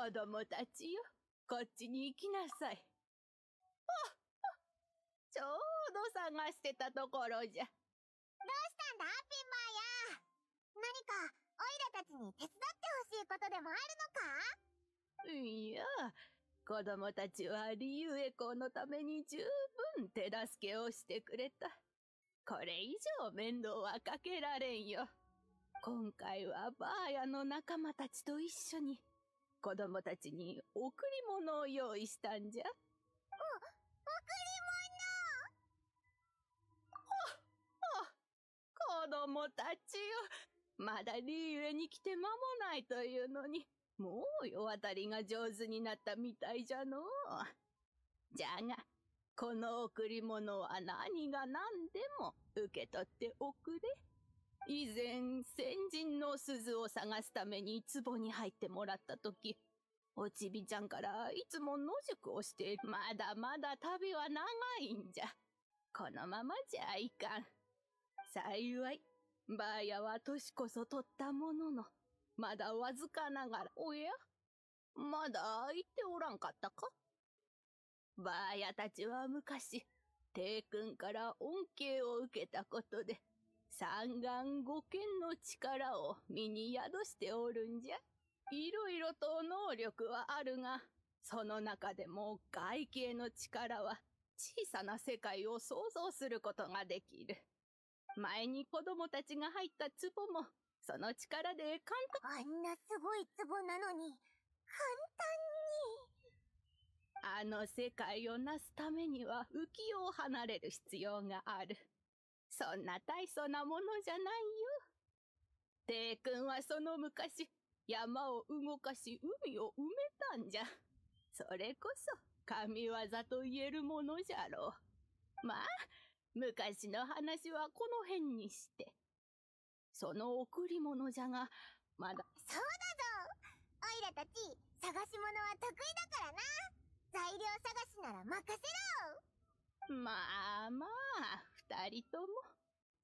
子供たちよ。こっちに行きなさい。ちょうど探してたところじゃ。どうしたんだ、ピンバーや。何か、オイラたちに手伝ってほしいことでもあるのか？いや、子供たちはリユエコのために十分手助けをしてくれた。これ以上面倒はかけられんよ。今回はバーヤの仲間たちと一緒に子供たちに贈り物を用意したんじゃ。お、贈り物子供たちよ。まだリユエに来て間もないというのに、もう世渡りが上手になったみたいじゃのう。じゃが、この贈り物は何が何でも受け取っておくれ。以前、先人の鈴を探すために壺に入ってもらった時、おちびちゃんからいつも野宿をして、まだまだ旅は長いんじゃ。このままじゃいかん。幸い、ばあやは年こそ取ったものの、まだわずかながら、おや？まだ言っておらんかったか？ばあやたちは昔、帝君から恩恵を受けたことで、三眼五剣の力を身に宿しておるんじゃ。いろいろと能力はあるが、その中でも外形の力は小さな世界を想像することができる。前に子供たちが入った壺もその力で簡単。あんなすごい壺なのに、簡単に。あの世界をなすためには浮世を離れる必要がある。そんな大層なものじゃないよ。帝君はその昔、山を動かし海を埋めたんじゃ。それこそ神業と言えるものじゃろう。まあ、昔の話はこの辺にして。その贈り物じゃが、まだ。そうだぞオイラたち、探し物は得意だからな材料探しなら任せろまあまあ、二人とも、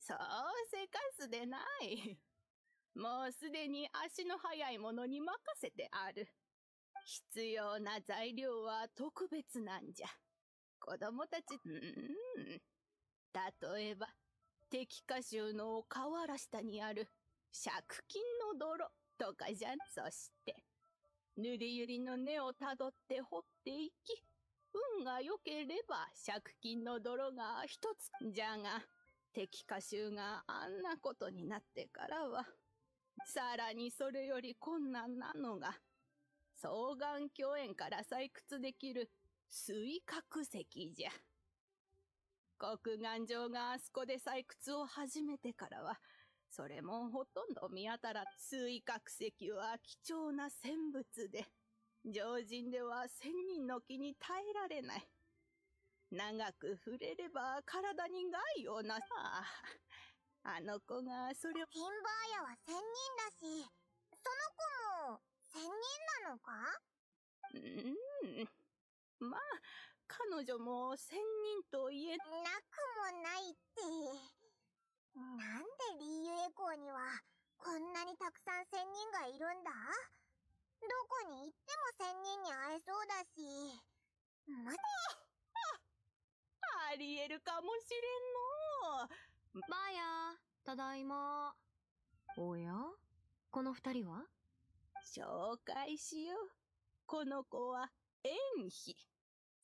そうせかすでない。もうすでに足の速い者に任せてある。必要な材料は特別なんじゃ。子供たち、うん。例えば、敵歌集の河原下にある借金の泥とかじゃん。そして、塗りゆりの根をたどって掘っていき、運が良ければ借金の泥が一つ。じゃが、敵歌集があんなことになってからは、さらにそれより困難なのが、双眼鏡園から採掘できる水角石じゃ。国眼城があそこで採掘を始めてからは、それもほとんど見当たら水角石は貴重な戦物で、常人では千人の木に耐えられない。長く触れれば体に害をなさ。あの子がそれを。ピンバーヤは千人だし、その子も千人なのか？うん。まあ、彼女も千人と言えなくもないって。なんでリーユエコーにはこんなにたくさん千人がいるんだ？どこに行っても千人に会えそうだし。まて。ありえるかもしれんの。ばあや、ただいま。おや？この二人は？紹介しよう。この子は、縁妃。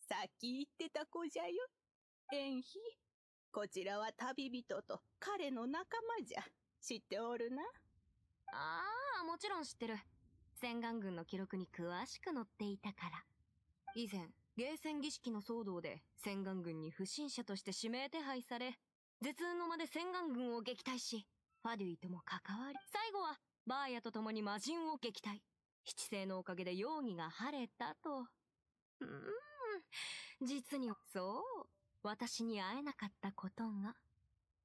さっき言ってた子じゃよ。縁妃。こちらは旅人と彼の仲間じゃ。知っておるな？ああ、もちろん知ってる。洗顔軍の記録に詳しく載っていたから。以前、ゲーセン儀式の騒動で洗顔軍に不審者として指名手配され、絶運の間で洗顔軍を撃退し、ファデュイとも関わり、最後はバーヤと共に魔人を撃退。七星のおかげで容疑が晴れたと。うーん、実に、そう、私に会えなかったことが。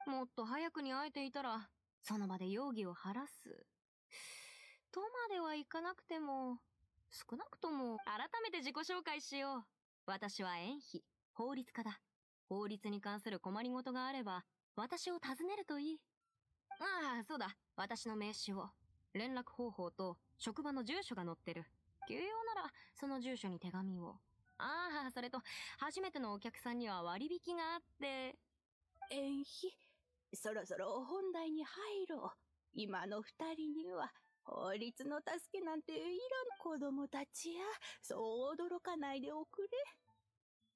もっと早くに会えていたら、その場で容疑を晴らす。とまではいかなくても、少なくとも、改めて自己紹介しよう。私は縁妃、法律家だ。法律に関する困りごとがあれば、私を訪ねるといい。ああ、そうだ。私の名刺を。連絡方法と職場の住所が載ってる。急用なら、その住所に手紙を。ああ、それと、初めてのお客さんには割引があって。縁妃、そろそろ本題に入ろう。今の二人には、法律の助けなんていらん子供たちや、そう驚かないでおくれ。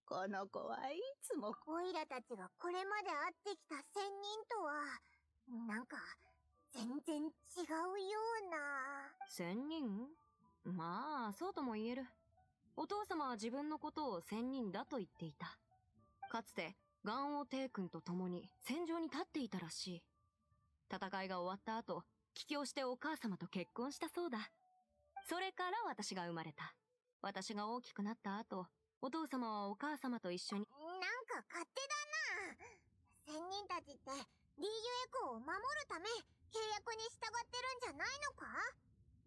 この子はいつも、オイラたちがこれまで会ってきた仙人とは、なんか、全然違うような。仙人？まあ、そうとも言える。お父様は自分のことを仙人だと言っていた。かつて、ガンオ帝君と共に戦場に立っていたらしい。戦いが終わった後、帰郷してお母様と結婚したそうだ。それから私が生まれた。私が大きくなった後、お父様はお母様と一緒に、なんか勝手だな。仙人たちって、リーユエコーを守るため、契約に従ってるんじゃないのか？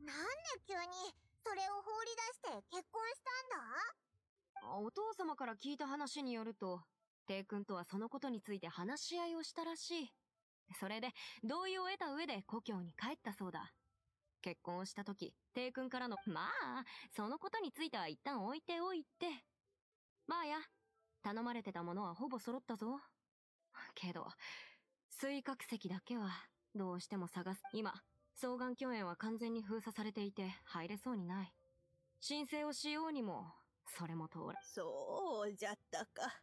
なんで急に、それを放り出して結婚したんだ？お父様から聞いた話によると、帝君とはそのことについて話し合いをしたらしい。それで、同意を得た上で故郷に帰ったそうだ。結婚をした時、帝君からの、まあ、そのことについては一旦置いておいて。まあや、頼まれてたものはほぼ揃ったぞ。けど、水角石だけは、どうしても探す。今、双眼鏡園は完全に封鎖されていて、入れそうにない。申請をしようにも、それも通ら。そうじゃったか。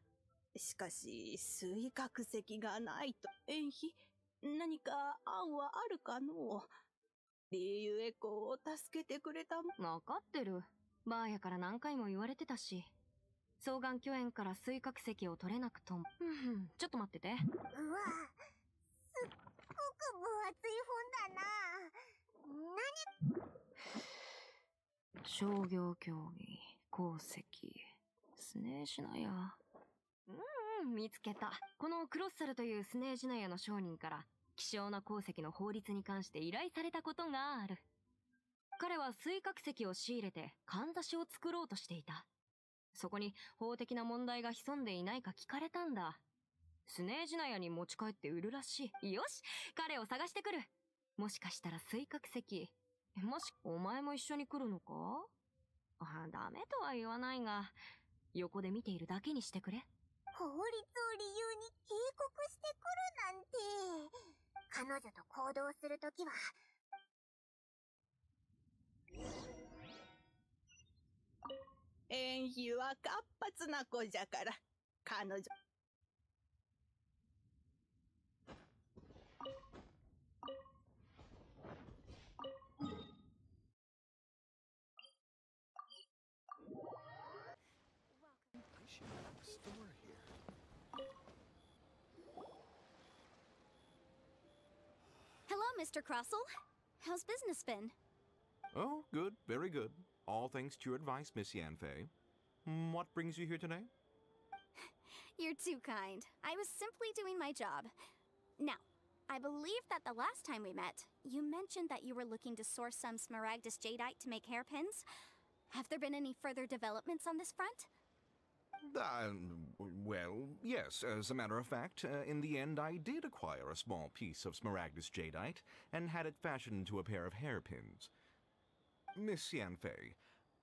しかし、水角石がないと、縁妃、何か案はあるかの?リーユエコーを助けてくれたもわかってる。バーヤから何回も言われてたし。双眼鏡園から水角石を取れなくとも。ふんちょっと待ってて。うわ、すっごく分厚い本だな。商業競技、鉱石、スネーシナヤ。うん、見つけた。このクロッサルというスネージナヤの商人から、希少な鉱石の法律に関して依頼されたことがある。彼は水角石を仕入れて、かんざしを作ろうとしていた。そこに法的な問題が潜んでいないか聞かれたんだ。スネージナヤに持ち帰って売るらしい。よし彼を探してくるもしかしたら水角石、もし、お前も一緒に来るのか？あ、ダメとは言わないが、横で見ているだけにしてくれ。法律を理由に警告してくるなんて。彼女と行動するときは、縁日は活発な子じゃから、彼女。Mr. Crossell. How's business been? Oh, good, very good. All thanks to your advice, Miss Yanfei. Mm, What brings you here today? You're too kind. I was simply doing my job. Now, I believe that the last time we met, you mentioned that you were looking to source some Smaragdus jadeite to make hairpins. Have there been any further developments on this front? Um, well, yes, as a matter of fact, uh, in the end I did acquire a small piece of Smaragdus jadeite and had it fashioned into a pair of hairpins. Miss Yanfei,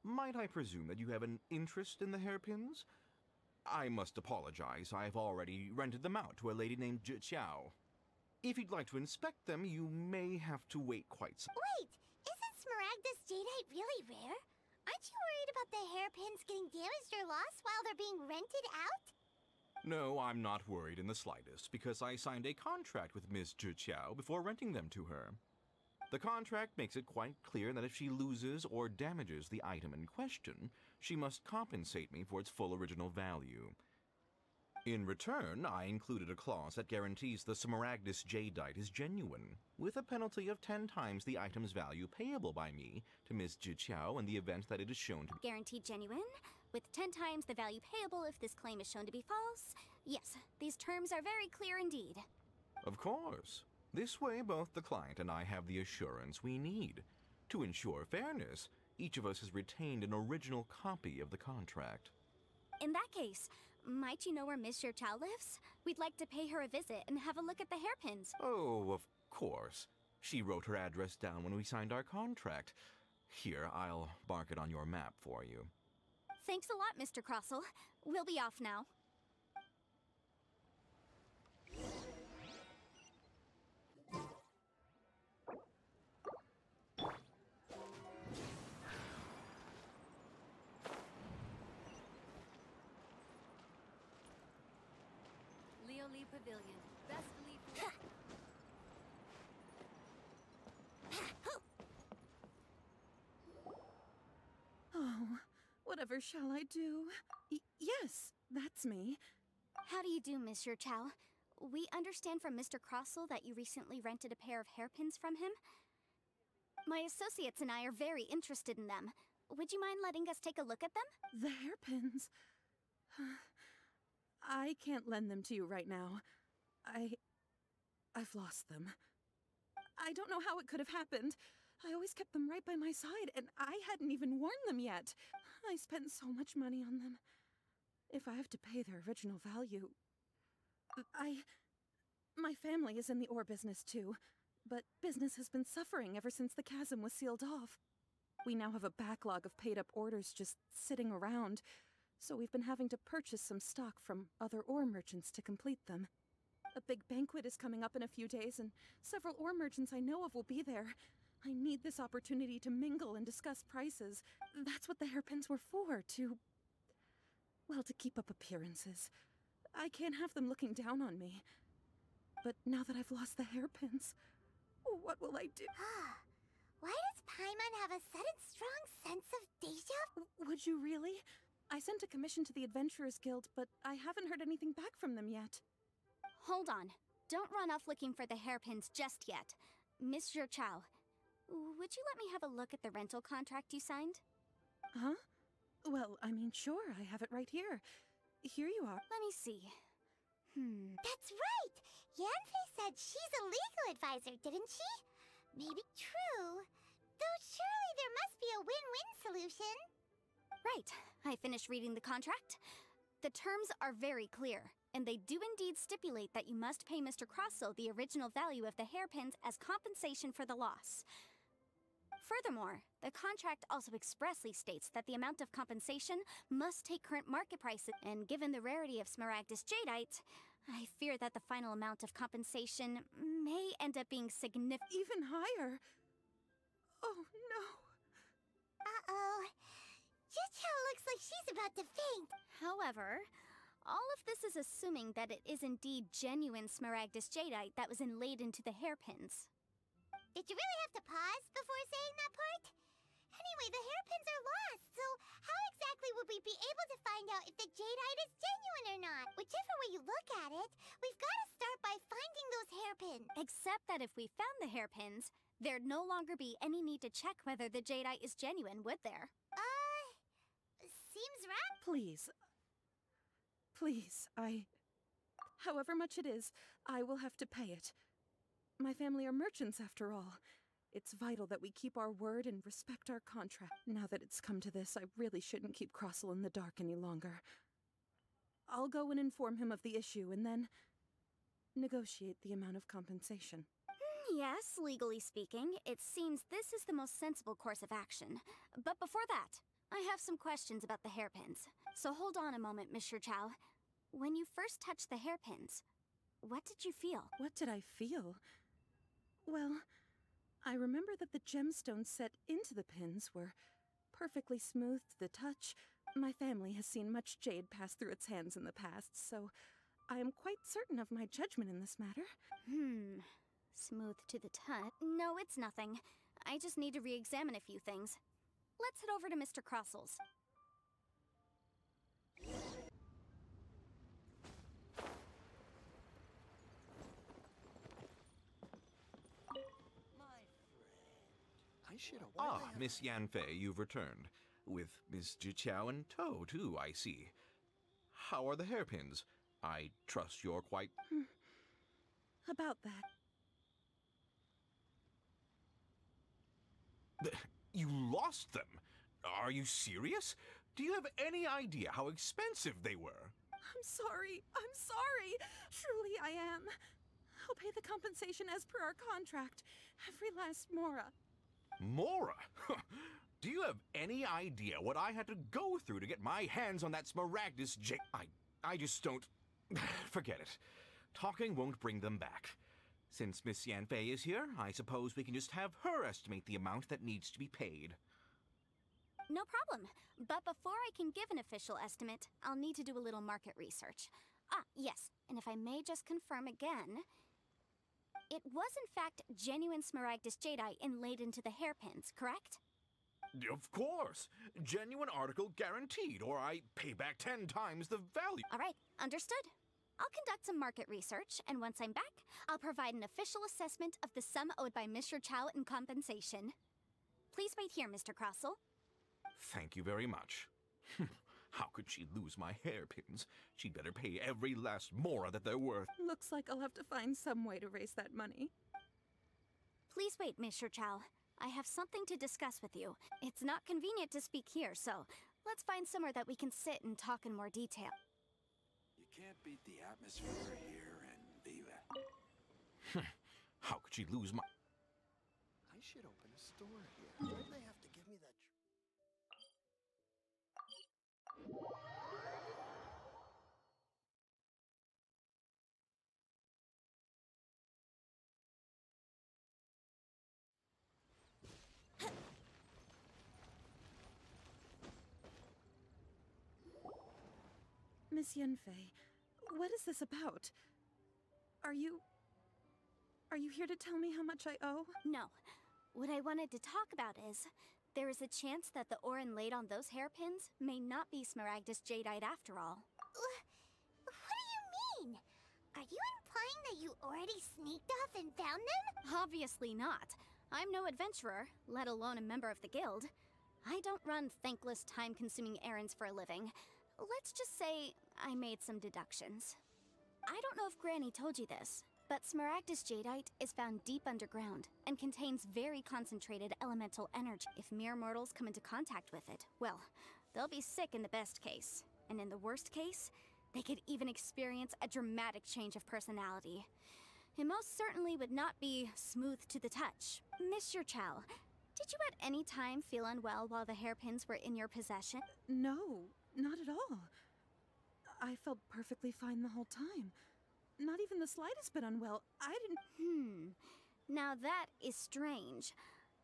might I presume that you have an interest in the hairpins? I must apologize, I've already rented them out to a lady named Zhi Qiao. If you'd like to inspect them, you may have to wait quite some. Wait, isn't Smaragdus jadeite really rare? Aren't you worried about the hairpins getting damaged or lost while they're being rented out? No, I'm not worried in the slightest, because I signed a contract with Miss Zhi Qiao before renting them to her. The contract makes it quite clear that if she loses or damages the item in question, she must compensate me for its full original value. In return, I included a clause that guarantees the Smaragdus jadeite is genuine, with a penalty of ten times the item's value payable by me to Miss Zhi Qiao in the event that it is shown to be Guaranteed genuine, with 10 times the value payable if this claim is shown to be false. Yes, these terms are very clear indeed. Of course. This way, both the client and I have the assurance we need. To ensure fairness, each of us has retained an original copy of the contract. In that case, might you know where Miss Chow lives? We'd like to pay her a visit and have a look at the hairpins. Oh, of course. She wrote her address down when we signed our contract. Here, I'll mark it on your map for you. Thanks a lot, Mr. Crossell. We'll be off now. Pavilion. Best Lee. Oh, whatever shall I do? Y- yes, that's me. How do you do, Monsieur Chow? We understand from Mr. Crossell that you recently rented a pair of hairpins from him. My associates and I are very interested in them. Would you mind letting us take a look at them? The hairpins. I can't lend them to you right now. I. I've lost them. I don't know how it could have happened. I always kept them right by my side, and I hadn't even worn them yet. I spent so much money on them. If I have to pay their original value. I. My family is in the ore business too, but business has been suffering ever since the chasm was sealed off. We now have a backlog of paid up orders just sitting around, so we've been having to purchase some stock from other ore merchants to complete them. A big banquet is coming up in a few days, and several ore merchants I know of will be there. I need this opportunity to mingle and discuss prices. That's what the hairpins were for, to. well, to keep up appearances. I can't have them looking down on me. But now that I've lost the hairpins, what will I do? Ah, why does Paimon have a sudden strong sense of deja? Would you really? I sent a commission to the Adventurers Guild, but I haven't heard anything back from them yet. Hold on. Don't run off looking for the hairpins just yet. Monsieur Chow, would you let me have a look at the rental contract you signed? Huh? Well, I mean, sure, I have it right here. Here you are. Let me see. Hmm. That's right! Yanfei said she's a legal advisor, didn't she? Maybe true. Though surely there must be a win win solution. Right. I finished reading the contract. The terms are very clear, and they do indeed stipulate that you must pay Mr. Crossell the original value of the hairpins as compensation for the loss. Furthermore, the contract also expressly states that the amount of compensation must take current market prices, and given the rarity of Smaragdus jadeite, I fear that the final amount of compensation may end up being significant. Even higher. Oh, no. Uh oh. Jucho looks like she's about to faint. However, all of this is assuming that it is indeed genuine Smaragdus jadeite that was inlaid into the hairpins. Did you really have to pause before saying that part? Anyway, the hairpins are lost, so how exactly would we be able to find out if the jadeite is genuine or not? Whichever way you look at it, we've got to start by finding those hairpins. Except that if we found the hairpins, there'd no longer be any need to check whether the jadeite is genuine, would there? Uh, seems right. Please. Please, I. However much it is, I will have to pay it. My family are merchants, after all. It's vital that we keep our word and respect our contract. Now that it's come to this, I really shouldn't keep Crossell in the dark any longer. I'll go and inform him of the issue and then negotiate the amount of compensation. Hmm, yes, legally speaking, it seems this is the most sensible course of action. But before that, I have some questions about the hairpins. So hold on a moment, Mr. Chow. When you first touched the hairpins, what did you feel? What did I feel? Well, I remember that the gemstones set into the pins were perfectly smooth to the touch. My family has seen much jade pass through its hands in the past, so I am quite certain of my judgment in this matter. Hmm. Smooth to the touch. No, it's nothing. I just need to re examine a few things. Let's head over to Mr. Crossell's. I should have. Ah, Miss Yanfei, you've returned. With Miss Jiqiao and tow, too, I see. How are the hairpins? I trust you're quite. About that, Th- You lost them? Are you serious? Do you have any idea how expensive they were? I'm sorry. I'm sorry. Truly, I am. I'll pay the compensation as per our contract. Every last mora. Mora? Do you have any idea what I had to go through to get my hands on that Smaragdus J? I, I just don't. Forget it. Talking won't bring them back. Since Miss Yanfei is here, I suppose we can just have her estimate the amount that needs to be paid. No problem. But before I can give an official estimate, I'll need to do a little market research. Ah, yes, and if I may just confirm again, it was in fact genuine Smaragdus jadeite inlaid into the hairpins, correct? Of course! Genuine article guaranteed, or I pay back ten times the value. All right, understood. I'll conduct some market research, and once I'm back, I'll provide an official assessment of the sum owed by Mr. Chow in compensation. Please wait here, Mr. Crossell. Thank you very much. How could she lose my hairpins? She'd better pay every last mora that they're worth. Looks like I'll have to find some way to raise that money. Please wait, Mr. Chow. I have something to discuss with you. It's not convenient to speak here, so let's find somewhere that we can sit and talk in more detail. You can't beat the atmosphere here and leave it. How could she lose my. I should open a store here. Why'd they have to give me that? Tr- Miss Yanfei, what is this about? Are you. Are you here to tell me how much I owe? No. What I wanted to talk about is there is a chance that the ore inlaid on those hairpins may not be Smaragdus jadeite after all. What do you mean? Are you implying that you already sneaked off and found them? Obviously not. I'm no adventurer, let alone a member of the guild. I don't run thankless, time consuming errands for a living. Let's just say I made some deductions. I don't know if Granny told you this, but Smaragdus jadeite is found deep underground and contains very concentrated elemental energy. If mere mortals come into contact with it, well, they'll be sick in the best case. And in the worst case, they could even experience a dramatic change of personality. It most certainly would not be smooth to the touch. Mr. Chow, did you at any time feel unwell while the hairpins were in your possession? No, not at all. I felt perfectly fine the whole time. Not even the slightest bit unwell. I didn't. Hmm. Now that is strange.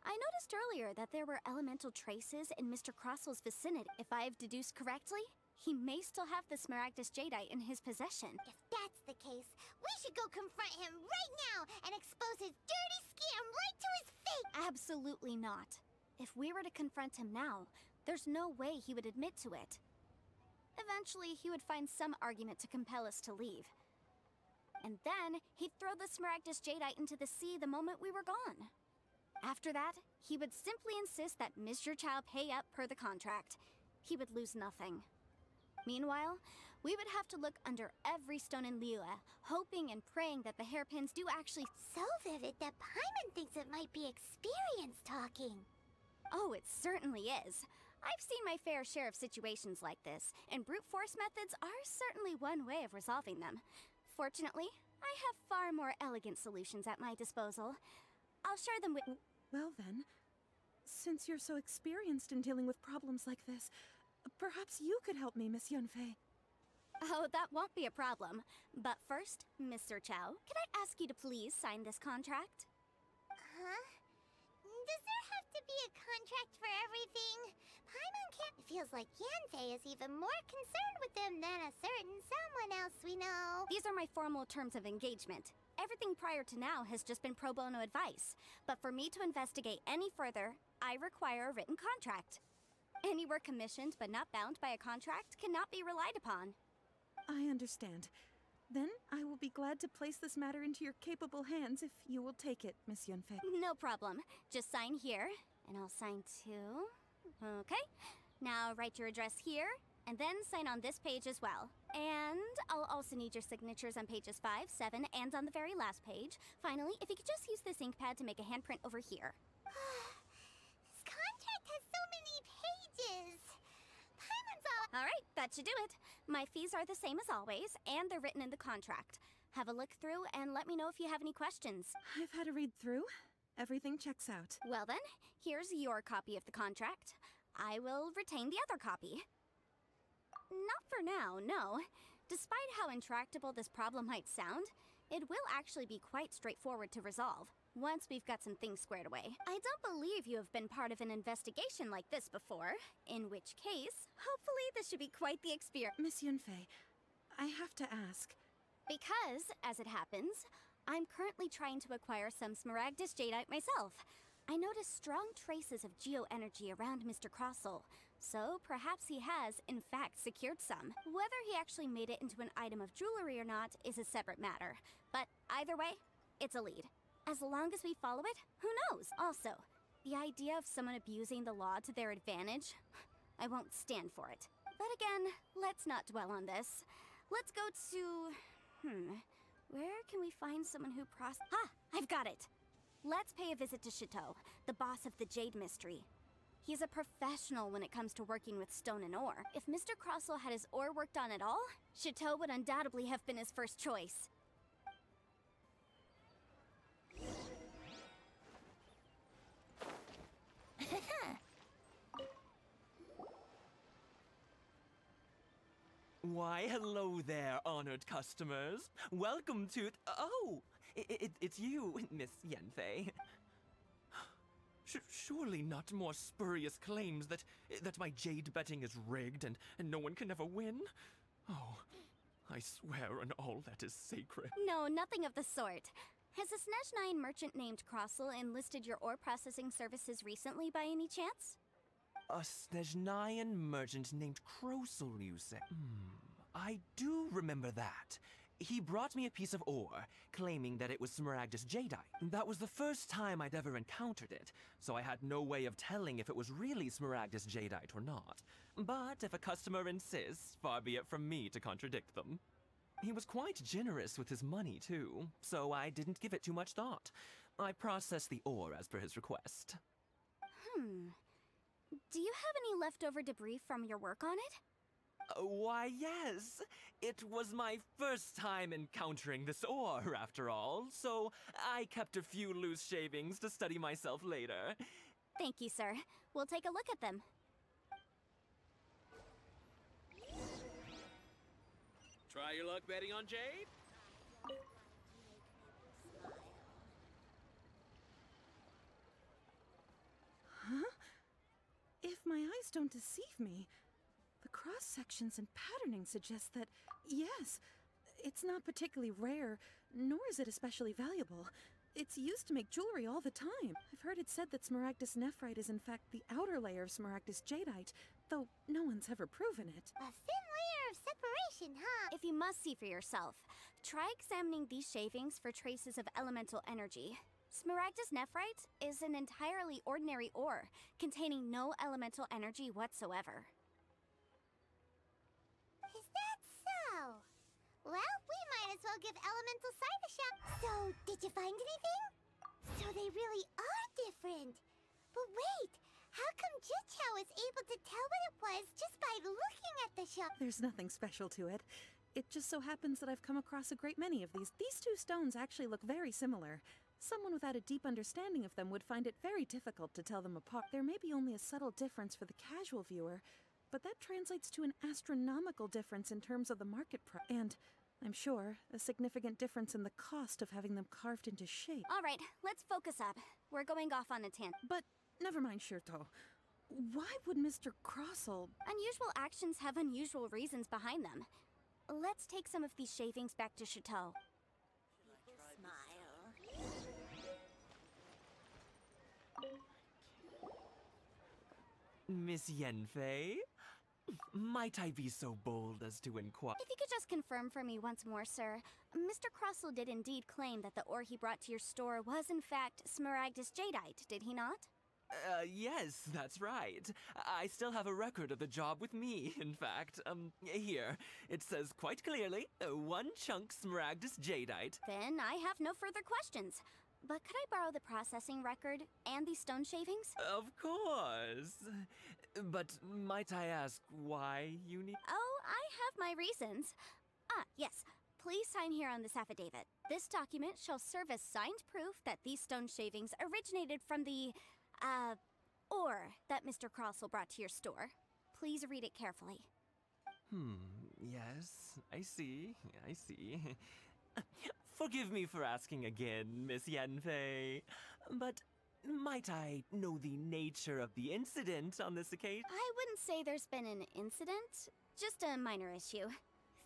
I noticed earlier that there were elemental traces in Mr. Crosswell's vicinity. If I have deduced correctly, he may still have the Smaragdus jadeite in his possession. If that's the case, we should go confront him right now and expose his dirty scam right to his face! Absolutely not. If we were to confront him now, there's no way he would admit to it. Eventually, he would find some argument to compel us to leave. And then, he'd throw the Smaragdus jadeite into the sea the moment we were gone. After that, he would simply insist that Mr. Chow pay up per the contract. He would lose nothing. Meanwhile, we would have to look under every stone in Liyue, hoping and praying that the hairpins do actually. So vivid that Paimon thinks it might be experience talking. Oh, it certainly is. I've seen my fair share of situations like this, and brute force methods are certainly one way of resolving them. Fortunately, I have far more elegant solutions at my disposal. I'll share them with. Well, then, since you're so experienced in dealing with problems like this, perhaps you could help me, Miss Yanfei. Oh, that won't be a problem. But first, Mr. Chow, can I ask you to please sign this contract? Huh? Does there have to be a contract for everything? Paimon can't. It feels like Yanfei is even more concerned with them than a certain someone else we know. These are my formal terms of engagement. Everything prior to now has just been pro bono advice. But for me to investigate any further, I require a written contract. Any work commissioned but not bound by a contract cannot be relied upon. I understand. Then I will be glad to place this matter into your capable hands if you will take it, Miss Yanfei. No problem. Just sign here, and I'll sign too. Okay. Now write your address here, and then sign on this page as well. And I'll also need your signatures on pages 5, 7, and on the very last page. Finally, if you could just use this ink pad to make a handprint over here. all. Right, that should do it. My fees are the same as always, and they're written in the contract. Have a look through and let me know if you have any questions. I've had a read through. Everything checks out. Well then, here's your copy of the contract. I will retain the other copy. Not for now, no. Despite how intractable this problem might sound, it will actually be quite straightforward to resolve once we've got some things squared away. I don't believe you have been part of an investigation like this before, in which case, hopefully this should be quite the experience. Miss Yanfei, I have to ask. Because, as it happens, I'm currently trying to acquire some Smaragdus Jadeite myself. I noticed strong traces of geoenergy around Mr. Crossel, so perhaps he has, in fact, secured some. Whether he actually made it into an item of jewelry or not is a separate matter, but either way, it's a lead. As long as we follow it, who knows? Also, the idea of someone abusing the law to their advantage, I won't stand for it. But again, let's not dwell on this. Let's go to. Hmm. Where can we find someone who pros. Ah! I've got it! Let's pay a visit to Shitou, the boss of the Jade Mystery. He's a professional when it comes to working with stone and ore. If Mr. Crossel had his ore worked on at all, Shitou would undoubtedly have been his first choice. Why, hello there, honored customers. Welcome to. Oh, it, it, it's you, Miss Yanfei. Sh- surely not more spurious claims that that my jade betting is rigged and, and no one can ever win. Oh, I swear on all that is sacred. No, nothing of the sort. Has a Snezhnayan merchant named Crossel enlisted your ore processing services recently by any chance? A Snezhnayan merchant named Krosel, you say? Hmm, I do remember that. He brought me a piece of ore, claiming that it was Smaragdus Jadeite. That was the first time I'd ever encountered it, so I had no way of telling if it was really Smaragdus Jadeite or not. But if a customer insists, far be it from me to contradict them. He was quite generous with his money, too, so I didn't give it too much thought. I processed the ore as per his request. Hmm. Do you have any leftover debris from your work on it? Why, yes. It was my first time encountering this ore, after all, so I kept a few loose shavings to study myself later. Thank you, sir. We'll take a look at them. Try your luck betting on Jade? Huh? If my eyes don't deceive me, the cross sections and patterning suggest that, yes, it's not particularly rare, nor is it especially valuable. It's used to make jewelry all the time. I've heard it said that Smaragdus Nephrite is in fact the outer layer of Smaragdus Jadeite, though no one's ever proven it. A thin layer of separation, huh? If you must see for yourself, try examining these shavings for traces of elemental energy. Smaragdus nephrite is an entirely ordinary ore, containing no elemental energy whatsoever. Is that so? Well, we might as well give Elemental Sight a shot. So, did you find anything? So they really are different. But wait, how come Jichao was able to tell what it was just by looking at the shop? There's nothing special to it. It just so happens that I've come across a great many of these. These two stones actually look very similar. Someone without a deep understanding of them would find it very difficult to tell them apart. There may be only a subtle difference for the casual viewer, but that translates to an astronomical difference in terms of the market price. And, I'm sure, a significant difference in the cost of having them carved into shape. All right, let's focus up. We're going off on a tangent. But never mind, Shirto. Why would Mr. Crossel. Unusual actions have unusual reasons behind them. Let's take some of these shavings back to Shitou. Smile. Miss Yanfei? Might I be so bold as to inquire? If you could just confirm for me once more, sir. Mr. Crossel did indeed claim that the ore he brought to your store was in fact Smaragdus Jadeite, did he not? Uh, yes, that's right. I still have a record of the job with me, in fact. Um, here. It says quite clearly, uh, one chunk Smaragdus Jadeite. Then I have no further questions. But could I borrow the processing record and these stone shavings? Of course. But might I ask why you need... Oh, I have my reasons. Ah, yes. Please sign here on this affidavit. This document shall serve as signed proof that these stone shavings originated from the, uh, ore that Mr. Crossell brought to your store. Please read it carefully. Hmm, yes, I see, I see. Forgive me for asking again, Miss Yanfei, but might I know the nature of the incident on this occasion? I wouldn't say there's been an incident, just a minor issue.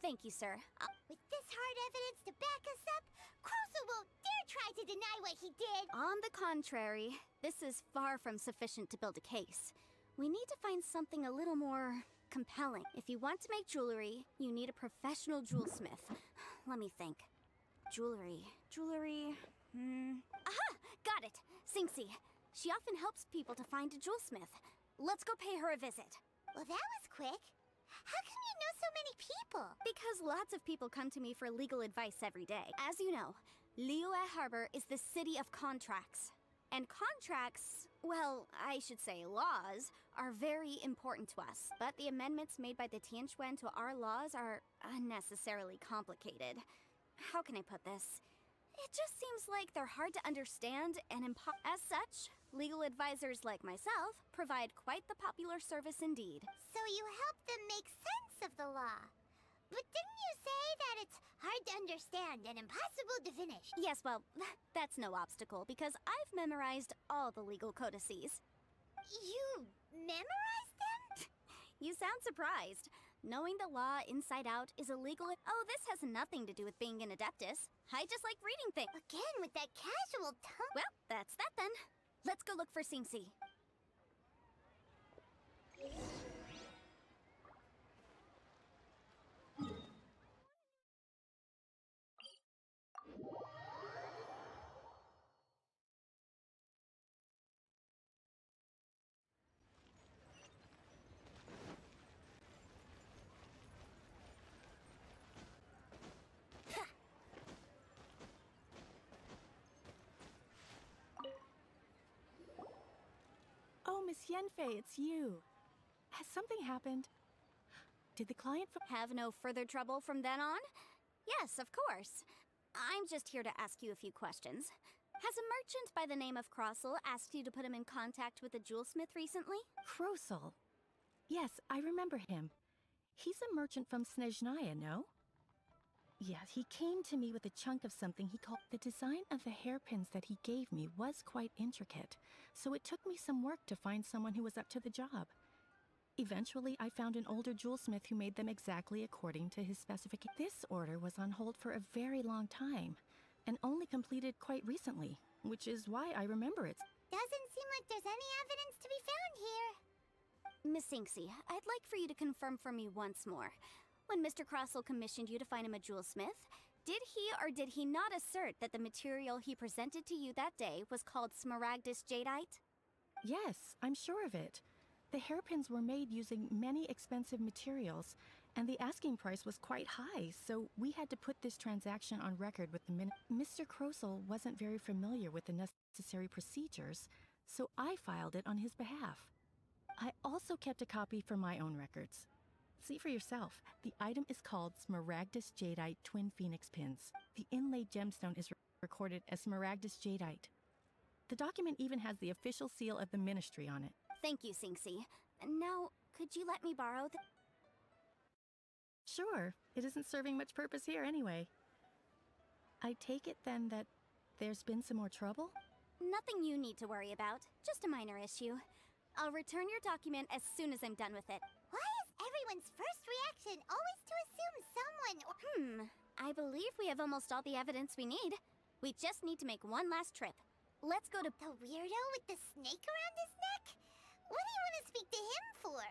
Thank you, sir. Uh, With this hard evidence to back us up, Crossel won't dare try to deny what he did. on the contrary, this is far from sufficient to build a case. We need to find something a little more compelling. If you want to make jewelry, you need a professional jewelsmith. Let me think. Jewelry, jewelry. Hmm. Aha! Got it! Xingxi. She often helps people to find a jewelsmith. Let's go pay her a visit. Well, that was quick. How come you know so many people? Because lots of people come to me for legal advice every day. As you know, Liyue Harbor is the city of contracts. And contracts, well, I should say laws, are very important to us. But the amendments made by the Tianquan to our laws are unnecessarily complicated. How can I put this? It just seems like they're hard to understand and impo- as such, legal advisors like myself provide quite the popular service indeed. So you help them make sense of the law. But didn't you say that it's hard to understand and impossible to finish? Yes, well, that's no obstacle because I've memorized all the legal codices. You memorized them? You sound surprised. Knowing the law inside out is illegal. Oh, this has nothing to do with being an adeptus. I just like reading things. Again with that casual tone. Well, that's that then. Let's go look for Xingxi. Oh, Miss Yanfei, it's you. Has something happened? Did the client Have no further trouble from then on? Yes, of course. I'm just here to ask you a few questions. Has a merchant by the name of Crossel asked you to put him in contact with a jewelsmith recently? Krosel? Yes, I remember him. He's a merchant from Snezhnaya, no? Yes, he came to me with a chunk of something he called. The design of the hairpins that he gave me was quite intricate, so it took me some work to find someone who was up to the job. Eventually, I found an older jewelsmith who made them exactly according to his specifications. This order was on hold for a very long time, and only completed quite recently, which is why I remember it. Doesn't seem like there's any evidence to be found here. Miss Xingxi, I'd like for you to confirm for me once more. When Mr. Crossel commissioned you to find him a jewelsmith, did he or did he not assert that the material he presented to you that day was called Smaragdus jadeite? Yes, I'm sure of it. The hairpins were made using many expensive materials, and the asking price was quite high, so we had to put this transaction on record with the min- Mr. Krosel wasn't very familiar with the necessary procedures, so I filed it on his behalf. I also kept a copy for my own records. See for yourself. The item is called Smaragdus Jadeite Twin Phoenix Pins. The inlaid gemstone is re- recorded as Smaragdus Jadeite. The document even has the official seal of the ministry on it. Thank you, Xingxi. Now, could you let me borrow the. Sure, it isn't serving much purpose here anyway. I take it then that there's been some more trouble? Nothing you need to worry about, just a minor issue. I'll return your document as soon as I'm done with it. Everyone's first reaction always to assume someone or Hmm, I believe we have almost all the evidence we need. We just need to make one last trip. Let's go to. the weirdo with the snake around his neck? What do you want to speak to him for?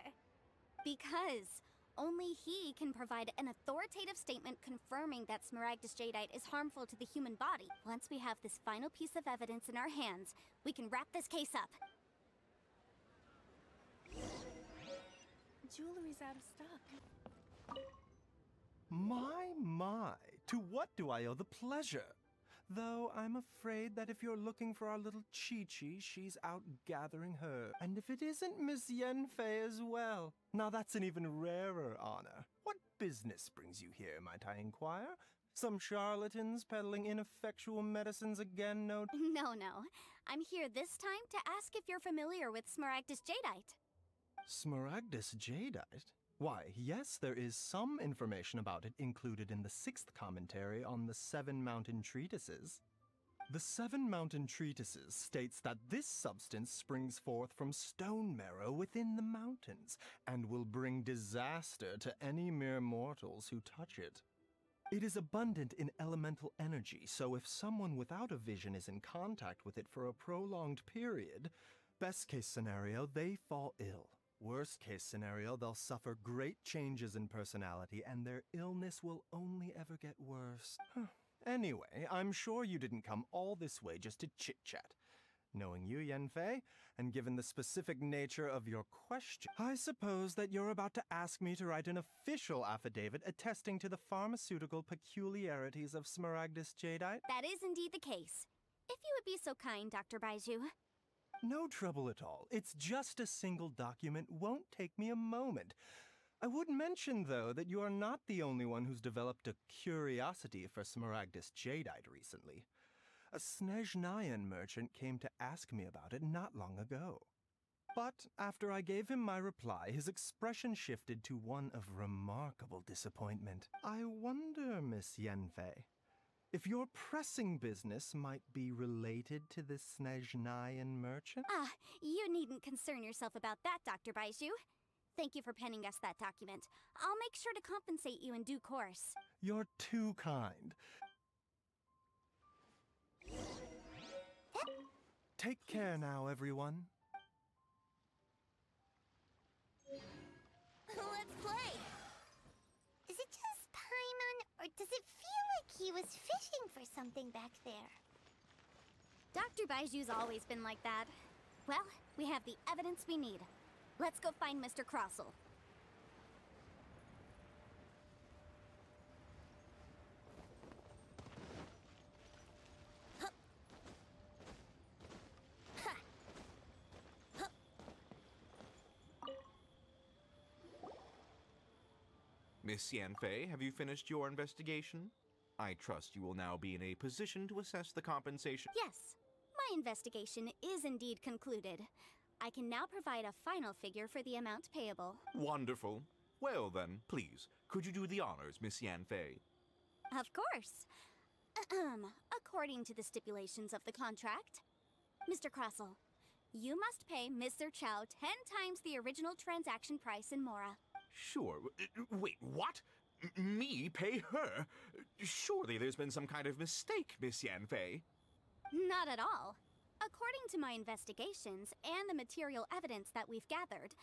Because only he can provide an authoritative statement confirming that Smaragdus jadeite is harmful to the human body. Once we have this final piece of evidence in our hands, we can wrap this case up. Jewelry's out of stock. My, my, to what do I owe the pleasure? Though I'm afraid that if you're looking for our little Qiqi, she's out gathering her. And if it isn't Miss Yanfei as well, now that's an even rarer honor. What business brings you here, might I inquire? Some charlatans peddling ineffectual medicines again, no. No, no. I'm here this time to ask if you're familiar with Smaragdus Jadeite. Smaragdus jadeite? Why, yes, there is some information about it included in the sixth commentary on the Seven Mountain Treatises. The Seven Mountain Treatises states that this substance springs forth from stone marrow within the mountains and will bring disaster to any mere mortals who touch it. It is abundant in elemental energy, so if someone without a vision is in contact with it for a prolonged period, best case scenario, they fall ill. Worst case scenario, they'll suffer great changes in personality and their illness will only ever get worse. anyway, I'm sure you didn't come all this way just to chit chat. Knowing you, Yanfei, and given the specific nature of your question, I suppose that you're about to ask me to write an official affidavit attesting to the pharmaceutical peculiarities of Smaragdus jadeite? That is indeed the case. If you would be so kind, Dr. Baizhu. No trouble at all. It's just a single document, won't take me a moment. I would mention, though, that you are not the only one who's developed a curiosity for Smaragdus jadeite recently. A Snezhnayan merchant came to ask me about it not long ago. But after I gave him my reply, his expression shifted to one of remarkable disappointment. I wonder, Miss Yanfei, if your pressing business might be related to this Snezhnayan merchant? Ah, you needn't concern yourself about that, Dr. Baizhu. Thank you for penning us that document. I'll make sure to compensate you in due course. You're too kind. Take care now, everyone. Let's play! Is it just Paimon, or does it he was fishing for something back there? Dr. Baizhu's always been like that. Well, we have the evidence we need. Let's go find Mr. Crossel. Miss Yanfei, have you finished your investigation? I trust you will now be in a position to assess the compensation. Yes, my investigation is indeed concluded. I can now provide a final figure for the amount payable. Wonderful. Well then, please, could you do the honors, Miss Yanfei? Of course. According to the stipulations of the contract, Mr. Crossel, you must pay Mr. Chow ten times the original transaction price in Mora. Sure. Wait, what? M- me pay her? Surely there's been some kind of mistake, Miss Yanfei. Not at all. According to my investigations and the material evidence that we've gathered,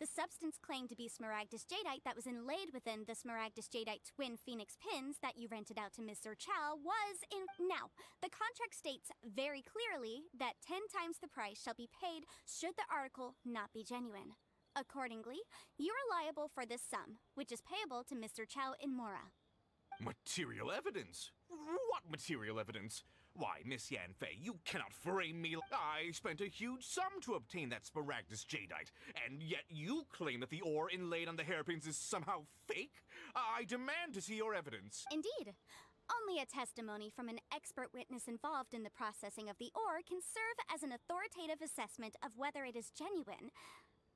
the substance claimed to be Smaragdus jadeite that was inlaid within the Smaragdus jadeite twin phoenix pins that you rented out to Mr. Chow was in. Now, the contract states very clearly that 10 times the price shall be paid should the article not be genuine. Accordingly, you are liable for this sum, which is payable to Mr. Chow in Mora. Material evidence? What material evidence? Why, Miss Yanfei, you cannot frame me. I spent a huge sum to obtain that Smaragdus jadeite, and yet you claim that the ore inlaid on the hairpins is somehow fake? I demand to see your evidence. Indeed. Only a testimony from an expert witness involved in the processing of the ore can serve as an authoritative assessment of whether it is genuine.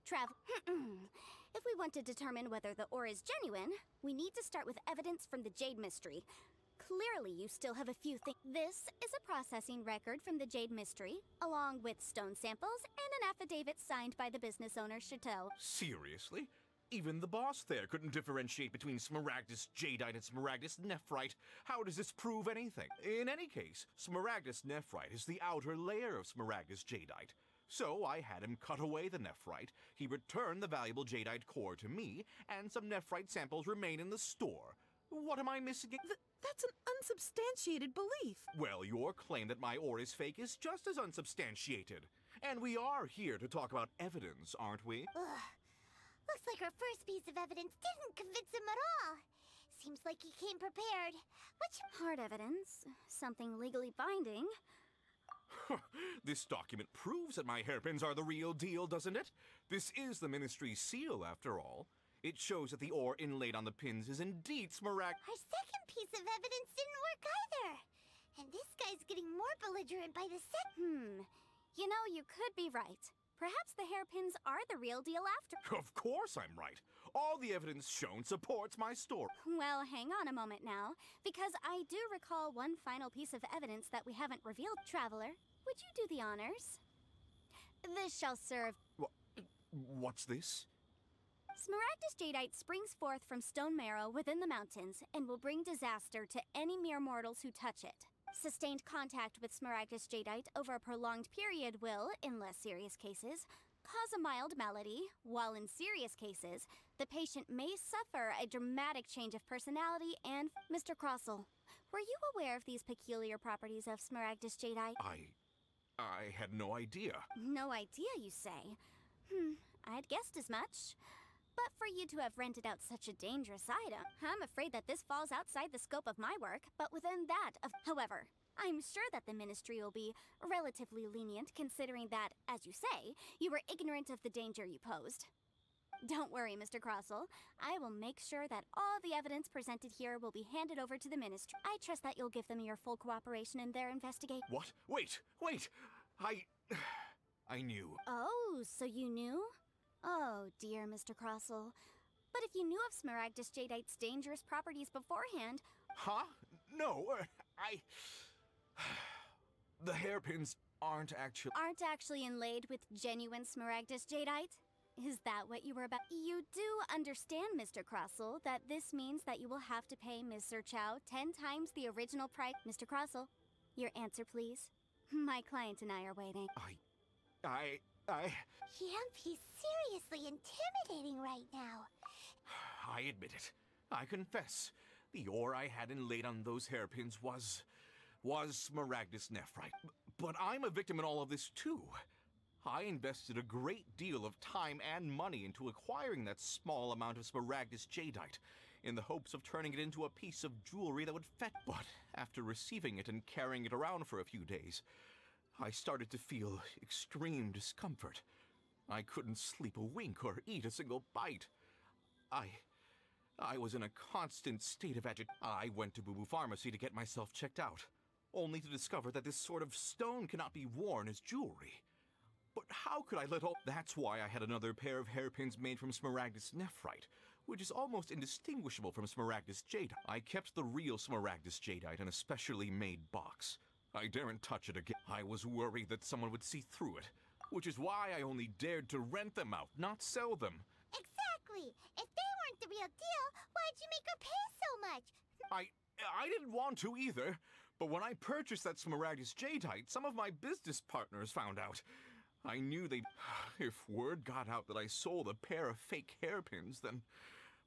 Trav, hmm. If we want to determine whether the ore is genuine, we need to start with evidence from the Jade Mystery. Clearly, you still have a few things. This is a processing record from the Jade Mystery, along with stone samples and an affidavit signed by the business owner, Shitou. Seriously? Even the boss there couldn't differentiate between Smaragdus jadeite and Smaragdus nephrite. How does this prove anything? In any case, Smaragdus nephrite is the outer layer of Smaragdus jadeite. So I had him cut away the nephrite, he returned the valuable jadeite core to me, and some nephrite samples remain in the store. What am I missing? Th- that's an unsubstantiated belief. Well, your claim that my ore is fake is just as unsubstantiated. And we are here to talk about evidence, aren't we? Ugh. Looks like our first piece of evidence didn't convince him at all. Seems like he came prepared. Which Hard evidence, something legally binding. this document proves that my hairpins are the real deal, doesn't it? This is the Ministry's seal, after all. It shows that the ore inlaid on the pins is indeed smaragd. Our second piece of evidence didn't work either. And this guy's getting more belligerent by the sec. Hmm. You know, you could be right. Perhaps the hairpins are the real deal after. Of course I'm right. All the evidence shown supports my story. Well, hang on a moment now, because I do recall one final piece of evidence that we haven't revealed. Traveler, would you do the honors? This shall serve. What's this? Smaragdus jadeite springs forth from stone marrow within the mountains and will bring disaster to any mere mortals who touch it. Sustained contact with Smaragdus jadeite over a prolonged period will, in less serious cases, cause a mild malady, while in serious cases, the patient may suffer a dramatic change of personality and. Mr. Crossell, were you aware of these peculiar properties of Smaragdus jadeite? I. I had no idea. No idea, you say? Hmm, I'd guessed as much. But for you to have rented out such a dangerous item, I'm afraid that this falls outside the scope of my work, but within that of. However, I'm sure that the ministry will be relatively lenient considering that, as you say, you were ignorant of the danger you posed. Don't worry, Mr. Crossell. I will make sure that all the evidence presented here will be handed over to the ministry. I trust that you'll give them your full cooperation in their investigation. What? Wait, wait! I. I knew. Oh, so you knew? Oh, dear Mr. Crossell. But if you knew of Smaragdus jadeite's dangerous properties beforehand. Huh? No, uh, I. the hairpins aren't actually. Aren't actually inlaid with genuine Smaragdus jadeite? Is that what you were about? You do understand, Mr. Crossell, that this means that you will have to pay Ms. Sir Chow ten times the original price. Mr. Crossell, your answer, please. My client and I are waiting. I. I. I. Yemp, he's seriously intimidating right now. I admit it. I confess. The ore I had inlaid on those hairpins was. Was Smaragdus nephrite. But I'm a victim in all of this, too. I invested a great deal of time and money into acquiring that small amount of Smaragdus jadeite in the hopes of turning it into a piece of jewelry that would fit. But after receiving it and carrying it around for a few days, I started to feel extreme discomfort. I couldn't sleep a wink or eat a single bite. I. I was in a constant state of agitation. I went to Bubu Pharmacy to get myself checked out, only to discover that this sort of stone cannot be worn as jewelry. But how could I let all. That's why I had another pair of hairpins made from Smaragdus nephrite, which is almost indistinguishable from Smaragdus jadeite. I kept the real Smaragdus jadeite in a specially made box. I daren't touch it again. I was worried that someone would see through it, which is why I only dared to rent them out, not sell them. Exactly. If they weren't the real deal, why'd you make her pay so much? I I didn't want to either, but when I purchased that Smaragdus jadeite, some of my business partners found out. I knew they'd. If word got out that I sold a pair of fake hairpins, then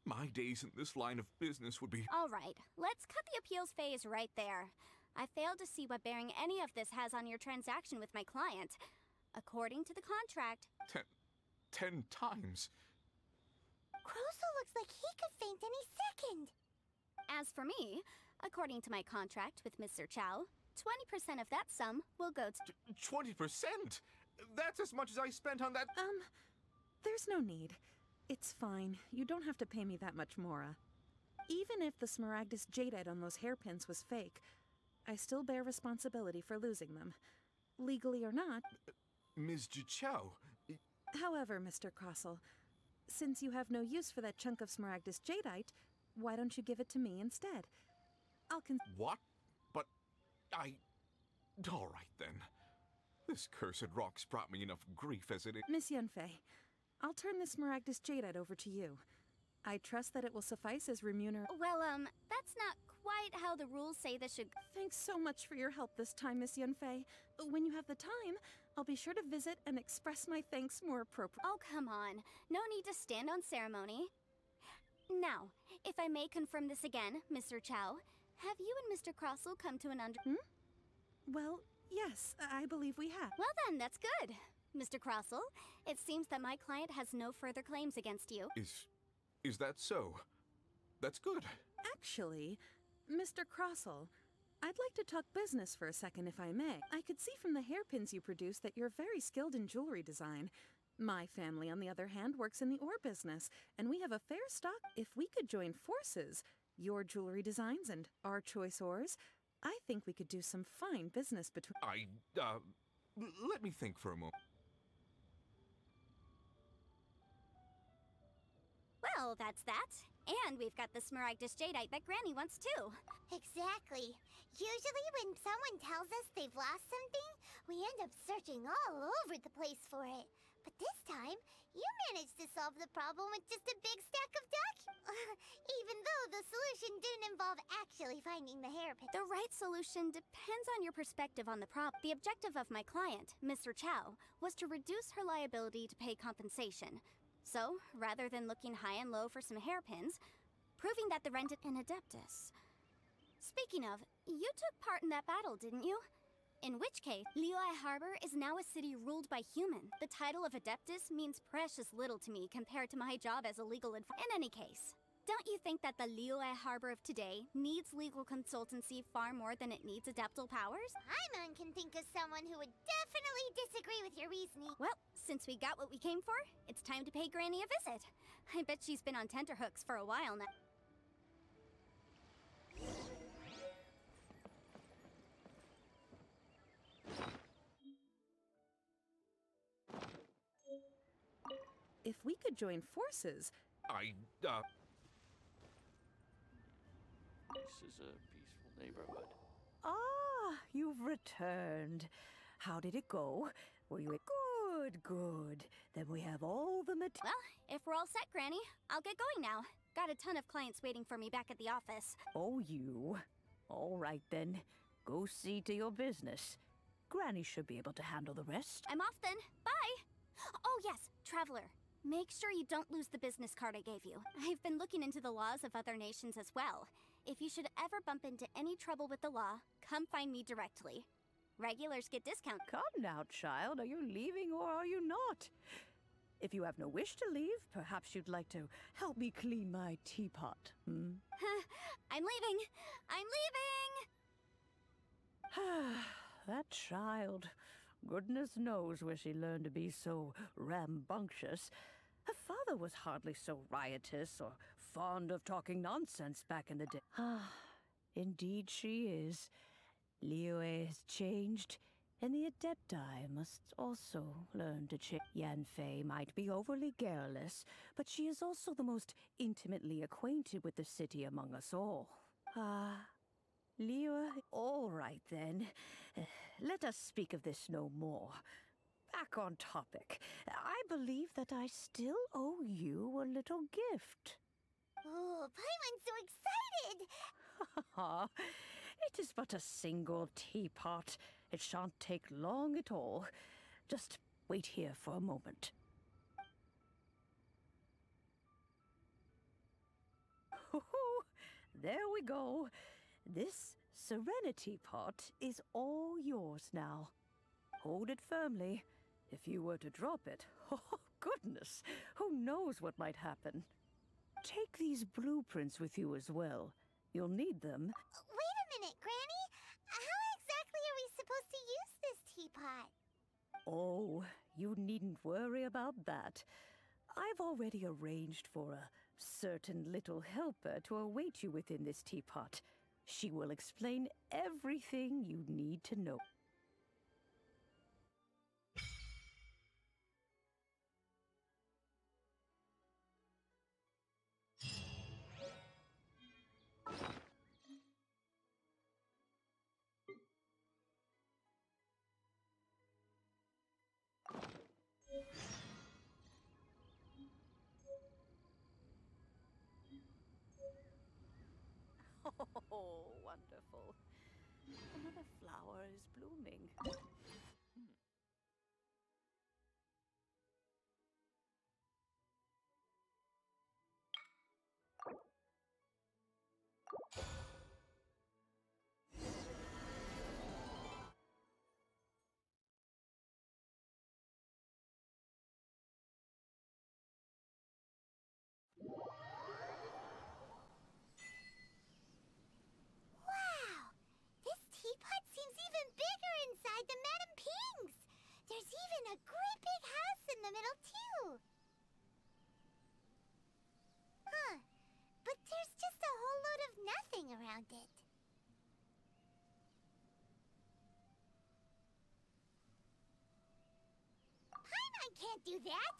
my days in this line of business would be. All right, let's cut the appeals phase right there. I fail to see what bearing any of this has on your transaction with my client. According to the contract, Ten, ten times. Croso looks like he could faint any second. as for me, according to my contract with Mr. Chow, 20% of that sum will go to. Twenty percent. That's as much as I spent on that. Um, there's no need. It's fine. You don't have to pay me that much, Mora. Even if the Smaragdus jadeite on those hairpins was fake, I still bear responsibility for losing them. Legally or not. Ms. Jichao. However, Mr. Crossell, since you have no use for that chunk of Smaragdus jadeite, why don't you give it to me instead? I'll con- What? But I. All right then. This cursed rock's brought me enough grief as it is. Miss Yanfei, I'll turn this Smaragdus jadeite over to you. I trust that it will suffice as remuner. Well, um, that's not quite how the rules say this should. Thanks so much for your help this time, Miss Yanfei. When you have the time, I'll be sure to visit and express my thanks more appropriately. Oh, come on. No need to stand on ceremony. Now, if I may confirm this again, Mr. Chow, have you and Mr. Crossell come to an under. Hmm? Well, yes, I believe we have. Well, then, that's good. Mr. Crossell, it seems that my client has no further claims against you. Is. is that so? That's good. Actually, Mr. Crossell, I'd like to talk business for a second if I may. I could see from the hairpins you produce that you're very skilled in jewelry design, My family, on the other hand, works in the ore business, and we have a fair stock. If we could join forces, your jewelry designs and our choice ores, I think we could do some fine business between. I, uh, let me think for a moment. Well, that's that. And we've got the Smaragdus Jadeite that Granny wants too. Exactly. Usually when someone tells us they've lost something, we end up searching all over the place for it. But this time, you managed to solve the problem with just a big stack of documents. Even though the solution didn't involve actually finding the hairpin. The right solution depends on your perspective on the problem. The objective of my client, Mr. Chow, was to reduce her liability to pay compensation. So, rather than looking high and low for some hairpins, proving that the rented an Adeptus. Speaking of, you took part in that battle, didn't you? In which case, Liyue Harbor is now a city ruled by human. The title of Adeptus means precious little to me compared to my job as a legal advisor. In any case, don't you think that the Liyue Harbor of today needs legal consultancy far more than it needs adeptal powers? Paimon can think of someone who would definitely disagree with your reasoning. Well, since we got what we came for, it's time to pay Granny a visit. I bet she's been on tenterhooks for a while now. If we could join forces, I, uh, This is a peaceful neighborhood. Ah, you've returned. How did it go? Were you good? Good. Then we have all the material. Well, if we're all set, Granny, I'll get going now. Got a ton of clients waiting for me back at the office. Oh, you. All right then. Go see to your business. Granny should be able to handle the rest. I'm off then. Bye! Oh, yes, Traveler. Make sure you don't lose the business card I gave you. I've been looking into the laws of other nations as well. If you should ever bump into any trouble with the law, come find me directly. Regulars get discount. Come now, child. Are you leaving or are you not? If you have no wish to leave, perhaps you'd like to help me clean my teapot. Hmm? I'm leaving. I'm leaving. that child. Goodness knows where she learned to be so rambunctious. Her father was hardly so riotous or fond of talking nonsense back in the day. Ah, indeed she is. Liyue has changed, and the Adepti must also learn to change. Yanfei might be overly garrulous, but she is also the most intimately acquainted with the city among us all. Ah, Liyue, all right then. Let us speak of this no more. Back on topic. I believe that I still owe you a little gift. Oh, Paimon's so excited! Ha It is but a single teapot. It shan't take long at all. Just wait here for a moment. Hoo-hoo! There we go. This Serenitea Pot is all yours now. Hold it firmly. If you were to drop it, oh goodness, who knows what might happen? Take these blueprints with you as well. You'll need them. Wait a minute, Granny! How exactly are we supposed to use this teapot? Oh, you needn't worry about that. I've already arranged for a certain little helper to await you within this teapot. She will explain everything you need to know. Middle, too. Huh. But there's just a whole load of nothing around it. Paimon can't do that!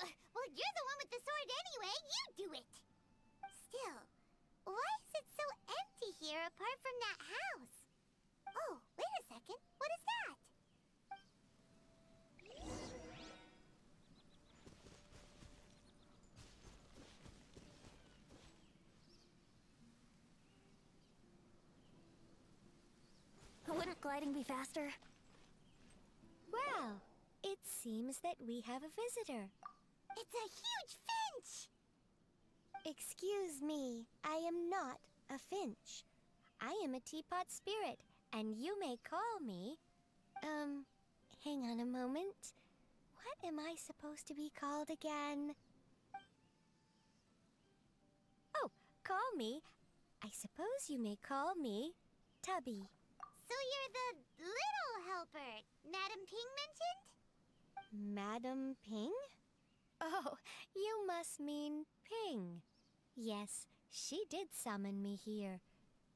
Uh, well, you're the one with the sword anyway. You do it! Still, why is it so empty here apart from that house? Oh, wait a second. What is that? Wouldn't gliding be faster? Well, it seems that we have a visitor. It's a huge finch! Excuse me, I am not a finch. I am a teapot spirit, and you may call me. Um, hang on a moment. What am I supposed to be called again? Oh, call me. I suppose you may call me Tubby. So you're the little helper Madam Ping mentioned? Madam Ping? Oh, you must mean Ping. Yes, she did summon me here.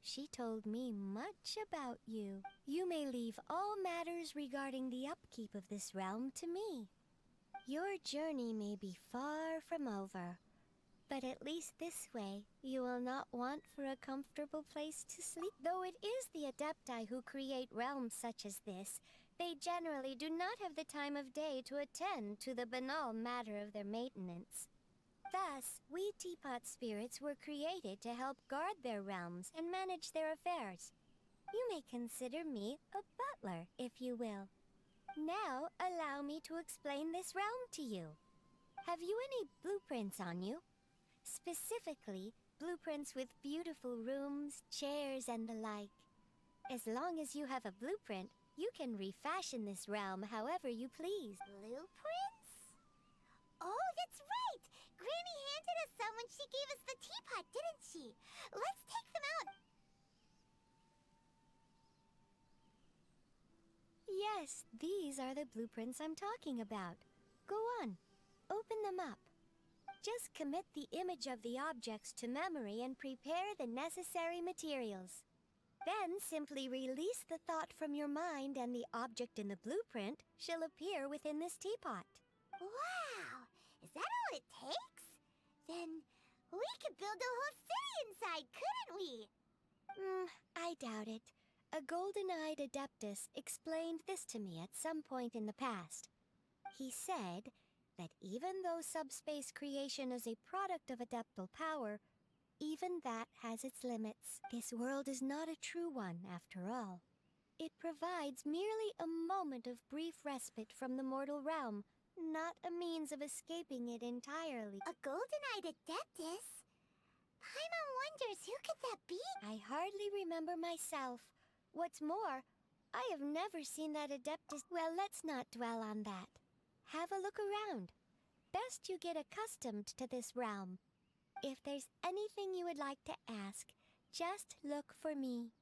She told me much about you. You may leave all matters regarding the upkeep of this realm to me. Your journey may be far from over, but at least this way you will not want for a comfortable place to sleep. Though it is the Adepti who create realms such as this, they generally do not have the time of day to attend to the banal matter of their maintenance. Thus, we teapot spirits were created to help guard their realms and manage their affairs. You may consider me a butler, if you will. Now, allow me to explain this realm to you. Have you any blueprints on you? Specifically, blueprints with beautiful rooms, chairs, and the like. As long as you have a blueprint, you can refashion this realm however you please. Blueprints? Oh, that's right! Granny handed us some when she gave us the teapot, didn't she? Let's take them out. Yes, these are the blueprints I'm talking about. Go on, open them up. Just commit the image of the objects to memory and prepare the necessary materials. Then simply release the thought from your mind and the object in the blueprint shall appear within this teapot. Wow! Is that all it takes? Then we could build a whole city inside, couldn't we? Hmm, I doubt it. A golden-eyed adeptus explained this to me at some point in the past. He said that even though subspace creation is a product of adeptal power, even that has its limits. This world is not a true one, after all. It provides merely a moment of brief respite from the mortal realm, not a means of escaping it entirely. A golden-eyed adeptus? Paimon wonders who could that be? I hardly remember myself. What's more, I have never seen that adeptus. Well, let's not dwell on that. Have a look around. Best you get accustomed to this realm. If there's anything you would like to ask, just look for me.